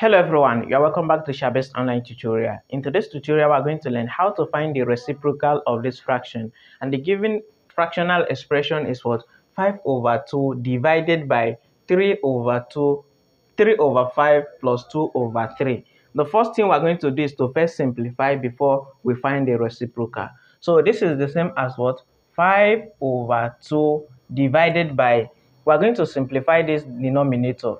Hello everyone, you're welcome back to Shabest online tutorial. In today's tutorial, we're going to learn how to find the reciprocal of this fraction. And the given fractional expression is what? 5 over 2 divided by 3 over 2, 3 over 5 plus 2 over 3. The first thing we're going to do is to first simplify before we find the reciprocal. So this is the same as what? 5 over 2 divided by, we're going to simplify this denominator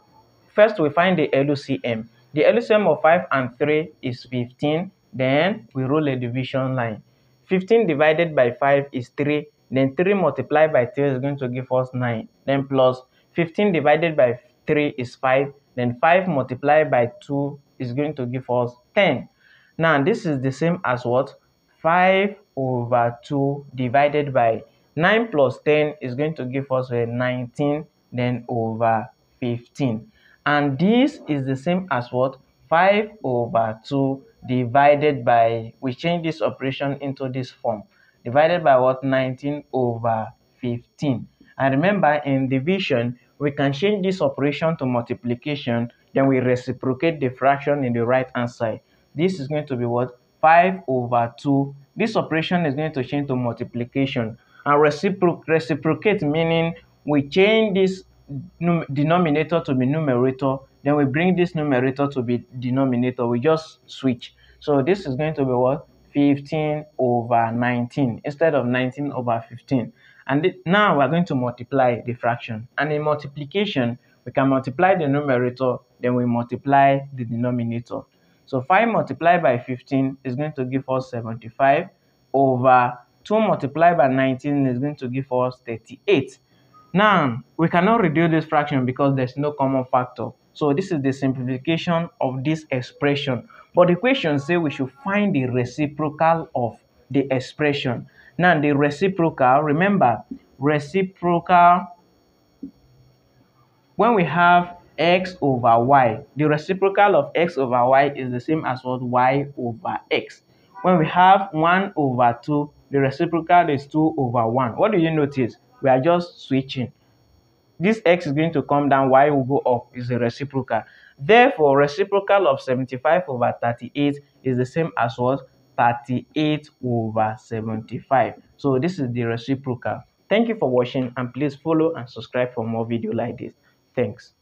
First, we find the LCM. The LCM of 5 and 3 is 15. Then we roll a division line. 15 divided by 5 is 3. Then 3 multiplied by 3 is going to give us 9. Then plus 15 divided by 3 is 5. Then 5 multiplied by 2 is going to give us 10. Now, this is the same as what? 5 over 2 divided by 9 plus 10 is going to give us a 19 then over 15 and this is the same as what 5 over 2 divided by we change this operation into this form divided by what 19 over 15 and remember in division we can change this operation to multiplication then we reciprocate the fraction in the right hand side. This is going to be what 5 over 2 this operation is going to change to multiplication. And recipro reciprocate meaning we change this denominator to be numerator then we bring this numerator to be denominator. We just switch. So this is going to be what? 15 over 19 instead of 19 over 15 and now we're going to multiply the fraction. And in multiplication we can multiply the numerator then we multiply the denominator. So 5 multiplied by 15 is going to give us 75 over 2 multiplied by 19 is going to give us 38 now, we cannot reduce this fraction because there's no common factor. So this is the simplification of this expression. But the question says we should find the reciprocal of the expression. Now, the reciprocal, remember, reciprocal, when we have x over y, the reciprocal of x over y is the same as what y over x. When we have 1 over 2, the reciprocal is 2 over 1. What do you notice? We are just switching. This x is going to come down y will go up is a reciprocal. Therefore reciprocal of 75 over 38 is the same as what? 38 over 75 so this is the reciprocal. Thank you for watching and please follow and subscribe for more video like this. Thanks